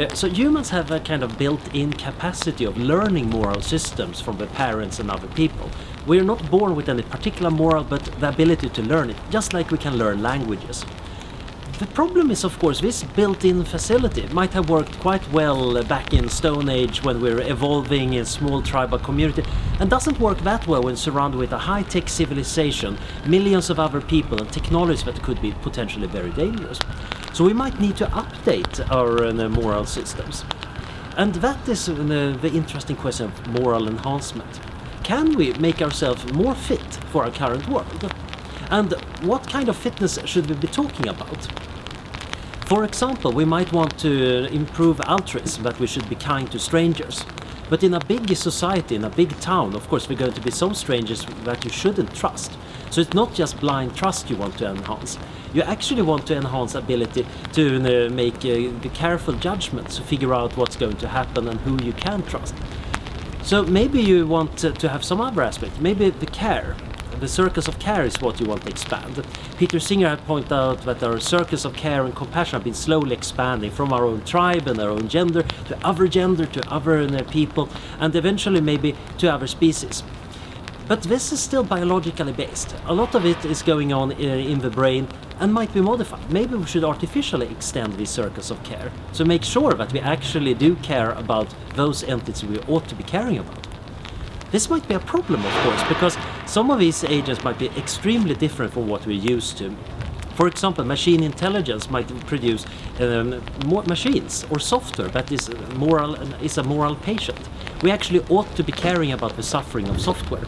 Uh, so humans have a kind of built-in capacity of learning moral systems from the parents and other people. We're not born with any particular moral, but the ability to learn it, just like we can learn languages. The problem is, of course, this built-in facility might have worked quite well back in Stone Age when we were evolving in small tribal community, and doesn't work that well when surrounded with a high-tech civilization, millions of other people, and technologies that could be potentially very dangerous. So we might need to update our uh, moral systems. And that is uh, the interesting question of moral enhancement. Can we make ourselves more fit for our current world? And what kind of fitness should we be talking about? For example, we might want to improve altruism, that we should be kind to strangers. But in a big society, in a big town, of course, we're going to be some strangers that you shouldn't trust. So it's not just blind trust you want to enhance. You actually want to enhance ability to uh, make uh, the careful judgments, to figure out what's going to happen and who you can trust. So maybe you want to, have some other aspect, maybe the care the circles of care is what you want to expand. Peter Singer had pointed out that our circles of care and compassion have been slowly expanding from our own tribe and our own gender to other gender to other uh, people and eventually maybe to other species. But this is still biologically based. A lot of it is going on uh, in the brain and might be modified. Maybe we should artificially extend this circles of care to make sure that we actually do care about those entities we ought to be caring about. This might be a problem, of course, because some of these agents might be extremely different from what we're used to. For example, machine intelligence might produce um, more machines or software that is moral is a moral patient. We actually ought to be caring about the suffering of software.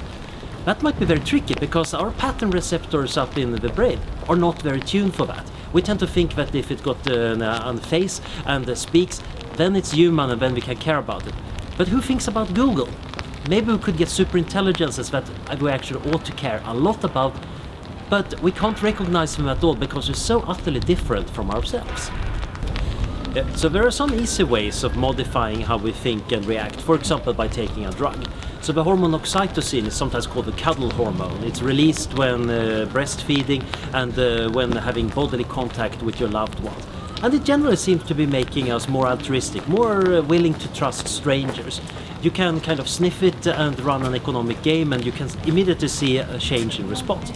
That might be very tricky because our pattern receptors up in the brain are not very tuned for that. We tend to think that if it got uh, on face and uh, speaks, then it's human and then we can care about it. But who thinks about Google? Maybe we could get super intelligences that we actually ought to care a lot about, but we can't recognize them at all because they're so utterly different from ourselves. Yeah, so there are some easy ways of modifying how we think and react, for example by taking a drug. So the hormone oxytocin is sometimes called the cuddle hormone. It's released when uh, breastfeeding and uh, when having bodily contact with your loved one. And it generally seems to be making us more altruistic, more uh, willing to trust strangers you can kind of sniff it and run an economic game and you can immediately see a change in response.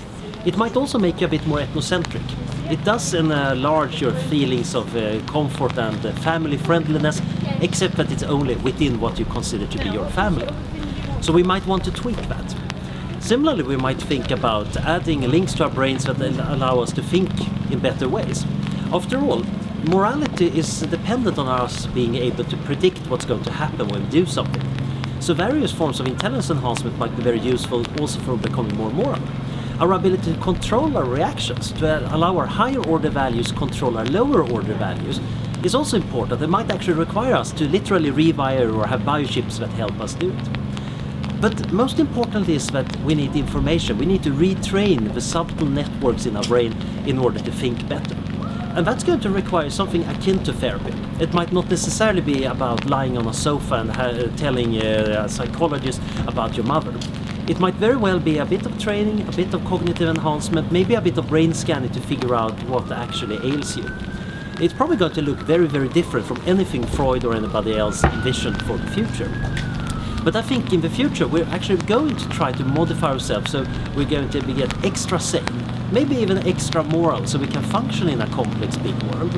It might also make you a bit more ethnocentric. It does enlarge your feelings of uh, comfort and uh, family friendliness, except that it's only within what you consider to be your family. So we might want to tweak that. Similarly, we might think about adding links to our brains that allow us to think in better ways. After all, morality is dependent on us being able to predict what's going to happen when we do something. So various forms of intelligence enhancement might be very useful also for becoming more moral. Our ability to control our reactions, to allow our higher order values control our lower order values, is also important. It might actually require us to literally rewire or have biochips that help us do it. But most importantly is that we need information. We need to retrain the subtle networks in our brain in order to think better. And that's going to require something akin to therapy. It might not necessarily be about lying on a sofa and telling uh, a psychologist about your mother. It might very well be a bit of training, a bit of cognitive enhancement, maybe a bit of brain scanning to figure out what actually ails you. It's probably going to look very, very different from anything Freud or anybody else envisioned for the future. But I think in the future we're actually going to try to modify ourselves so we're going to be get extra sane maybe even extra moral so we can function in a complex big world.